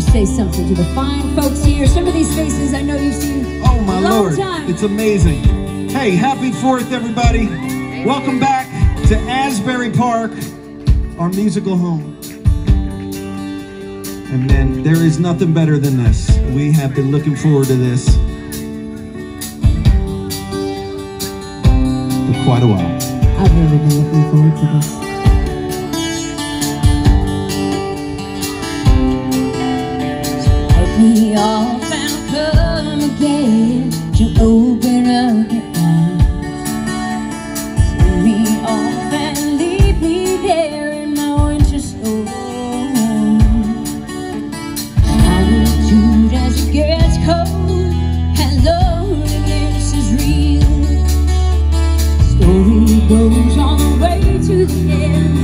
say something to the fine folks here. Some of these faces I know you've seen Oh my a long lord, time. it's amazing. Hey, happy 4th everybody. Welcome back to Asbury Park, our musical home. And man, there is nothing better than this. We have been looking forward to this for quite a while. I've really been looking forward to this. Me off and come again to open up your eyes. And leave me there in my winter storm. As it gets cold and loneliness is real. Story goes all the way to the end.